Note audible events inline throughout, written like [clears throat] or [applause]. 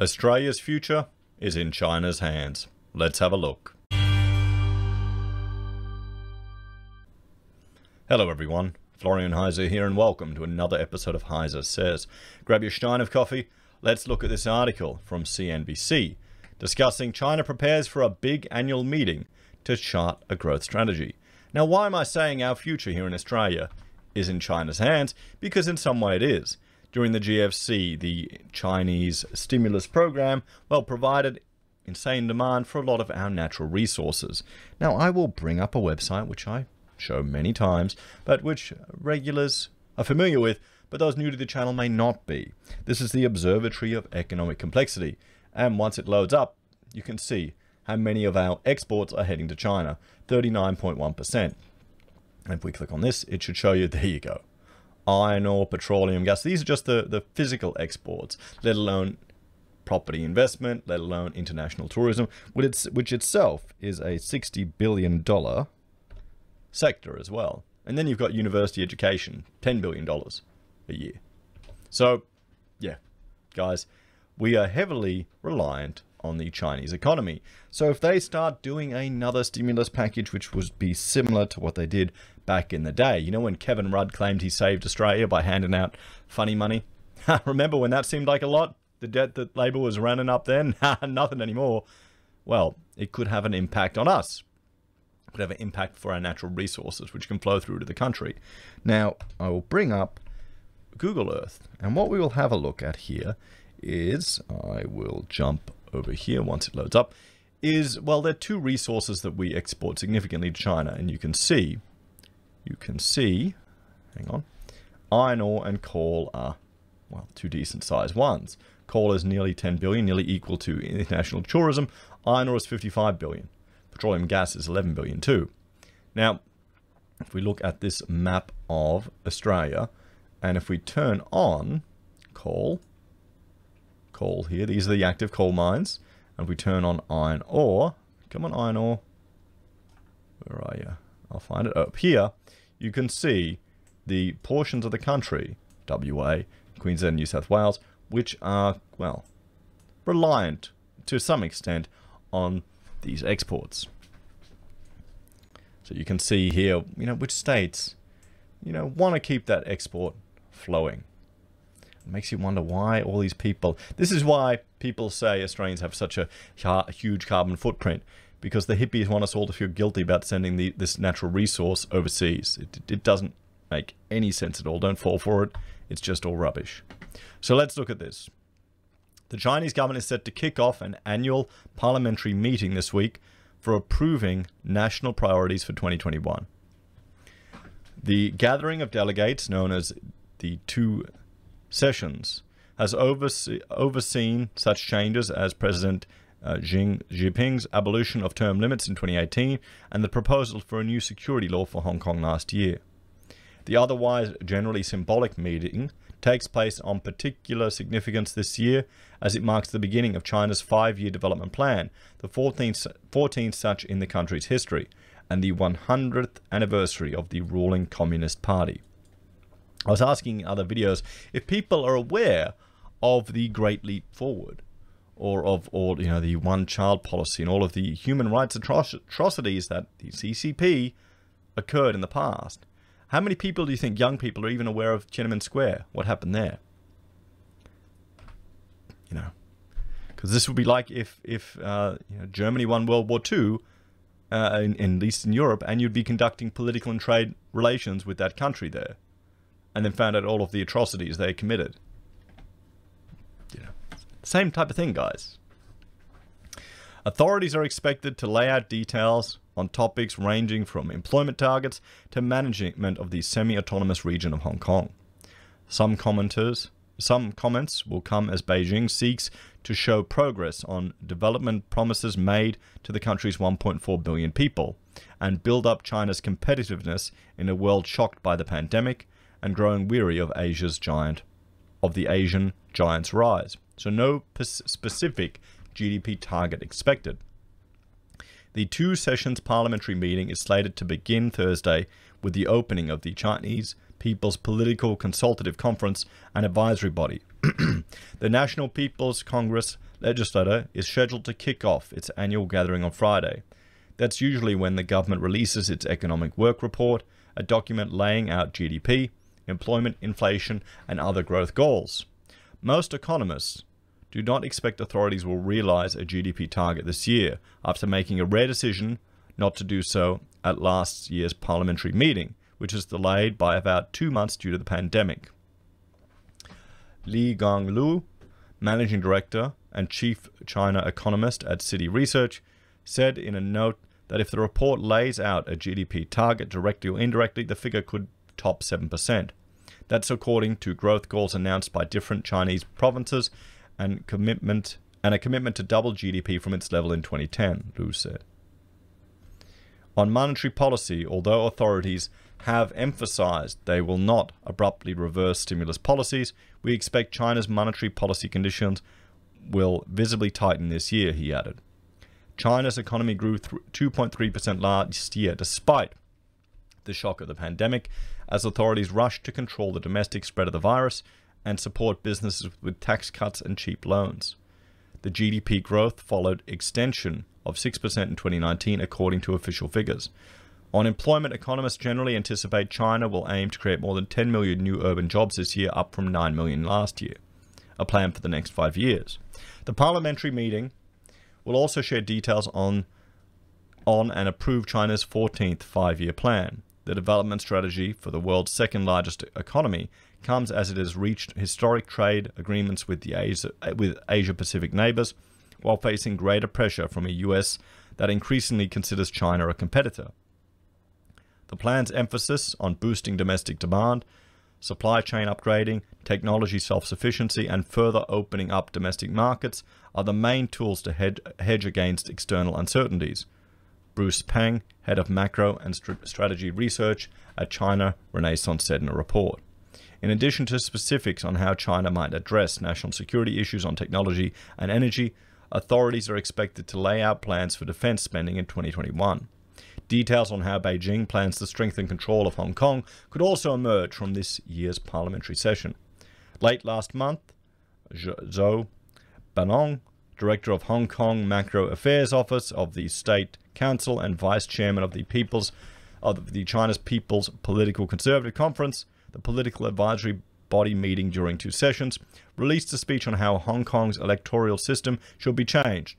Australia's future is in China's hands. Let's have a look. Hello everyone, Florian Heise here and welcome to another episode of Heise Says. Grab your stein of coffee, let's look at this article from CNBC discussing China prepares for a big annual meeting to chart a growth strategy. Now why am I saying our future here in Australia is in China's hands? Because in some way it is during the GFC, the Chinese stimulus program, well, provided insane demand for a lot of our natural resources. Now, I will bring up a website which I show many times, but which regulars are familiar with, but those new to the channel may not be. This is the Observatory of Economic Complexity, and once it loads up, you can see how many of our exports are heading to China, 39.1%. And if we click on this, it should show you, [laughs] there you go, iron ore, petroleum, gas. These are just the, the physical exports, let alone property investment, let alone international tourism, which, it's, which itself is a $60 billion sector as well. And then you've got university education, $10 billion a year. So, yeah, guys, we are heavily reliant on the Chinese economy. So if they start doing another stimulus package, which would be similar to what they did back in the day. You know when Kevin Rudd claimed he saved Australia by handing out funny money? [laughs] Remember when that seemed like a lot? The debt that Labor was running up then? [laughs] Nothing anymore. Well, it could have an impact on us. It could have an impact for our natural resources, which can flow through to the country. Now, I will bring up Google Earth. And what we will have a look at here is, I will jump over here once it loads up, is, well, there are two resources that we export significantly to China. And you can see you can see, hang on, iron ore and coal are, well, two decent sized ones. Coal is nearly 10 billion, nearly equal to international tourism. Iron ore is 55 billion. Petroleum gas is 11 billion too. Now, if we look at this map of Australia, and if we turn on coal, coal here, these are the active coal mines, and if we turn on iron ore, come on iron ore, where are you? I'll find it up here, you can see the portions of the country, WA, Queensland, New South Wales, which are, well, reliant to some extent on these exports. So you can see here, you know, which states, you know, want to keep that export flowing. Makes you wonder why all these people, this is why people say Australians have such a huge carbon footprint because the hippies want us all to feel guilty about sending the, this natural resource overseas. It, it doesn't make any sense at all. Don't fall for it. It's just all rubbish. So let's look at this. The Chinese government is set to kick off an annual parliamentary meeting this week for approving national priorities for 2021. The gathering of delegates, known as the two sessions, has overse overseen such changes as President uh, Xi Jinping's abolition of term limits in 2018 and the proposal for a new security law for Hong Kong last year. The otherwise generally symbolic meeting takes place on particular significance this year as it marks the beginning of China's five-year development plan, the 14th, 14th such in the country's history, and the 100th anniversary of the ruling Communist Party. I was asking in other videos if people are aware of the Great Leap Forward or of all you know the one child policy and all of the human rights atrocities that the CCP occurred in the past. How many people do you think young people are even aware of Tiananmen Square? What happened there? You know, because this would be like if if uh, you know, Germany won World War II, uh, in, in, in Europe, and you'd be conducting political and trade relations with that country there, and then found out all of the atrocities they committed. Know. Same type of thing, guys. Authorities are expected to lay out details on topics ranging from employment targets to management of the semi-autonomous region of Hong Kong. Some commenters, some comments will come as Beijing seeks to show progress on development promises made to the country's 1.4 billion people and build up China's competitiveness in a world shocked by the pandemic and growing weary of Asia's giant of the Asian giant's rise so no specific GDP target expected. The two sessions parliamentary meeting is slated to begin Thursday with the opening of the Chinese People's Political Consultative Conference and Advisory Body. [clears throat] The National People's Congress legislature is scheduled to kick off its annual gathering on Friday. That's usually when the government releases its economic work report, a document laying out GDP, employment, inflation, and other growth goals. Most economists do not expect authorities will realize a GDP target this year after making a rare decision not to do so at last year's parliamentary meeting, which was delayed by about two months due to the pandemic. Li-Gang Liu, managing director and chief China economist at Citi Research, said in a note that if the report lays out a GDP target directly or indirectly, the figure could top 7%. That's according to growth goals announced by different Chinese provinces and commitment and a commitment to double GDP from its level in 2010, Liu said. On monetary policy, although authorities have emphasized they will not abruptly reverse stimulus policies, we expect China's monetary policy conditions will visibly tighten this year, he added. China's economy grew 2.3% last year despite the shock of the pandemic, as authorities rushed to control the domestic spread of the virus and support businesses with tax cuts and cheap loans. The GDP growth followed extension of 6% in 2019, according to official figures. On employment, economists generally anticipate China will aim to create more than 10 million new urban jobs this year, up from 9 million last year, a plan for the next five years. The parliamentary meeting will also share details on, on and approve China's 14th five year plan the development strategy for the world's second largest economy comes as it has reached historic trade agreements with the Asia, with Asia Pacific neighbors while facing greater pressure from a US that increasingly considers China a competitor. The plan's emphasis on boosting domestic demand, supply chain upgrading, technology self-sufficiency, and further opening up domestic markets are the main tools to hedge against external uncertainties. Bruce Peng, head of macro and st strategy research at China Renaissance, said in a report. In addition to specifics on how China might address national security issues on technology and energy, authorities are expected to lay out plans for defense spending in 2021. Details on how Beijing plans to strengthen control of Hong Kong could also emerge from this year's parliamentary session. Late last month, Zhou Banong, director of Hong Kong Macao Affairs Office of the State Council and Vice Chairman of the People's of the China's People's Political Conservative Conference, the political advisory body meeting during two sessions, released a speech on how Hong Kong's electoral system should be changed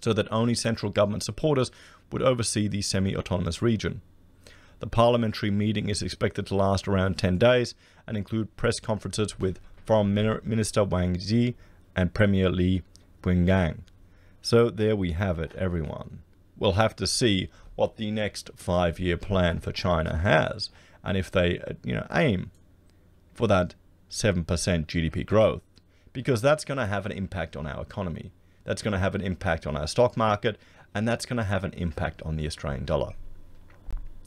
so that only central government supporters would oversee the semi-autonomous region. The parliamentary meeting is expected to last around 10 days and include press conferences with Foreign Minister Wang Yi and Premier Li Qiang. So there we have it, everyone we'll have to see what the next five-year plan for China has, and if they, uh, you know, aim for that 7% GDP growth, because that's going to have an impact on our economy. That's going to have an impact on our stock market, and that's going to have an impact on the Australian dollar.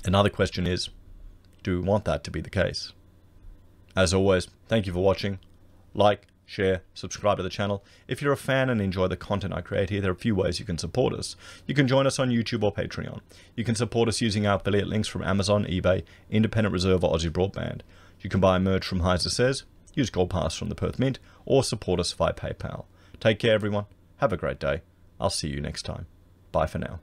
Another question is, do we want that to be the case? As always, thank you for watching. Like, share, subscribe to the channel. If you're a fan and enjoy the content I create here, there are a few ways you can support us. You can join us on YouTube or Patreon. You can support us using our affiliate links from Amazon, eBay, Independent Reserve or Aussie Broadband. You can buy merch from Heise Says, use Gold Pass from the Perth Mint, or support us via PayPal. Take care everyone, have a great day. I'll see you next time. Bye for now.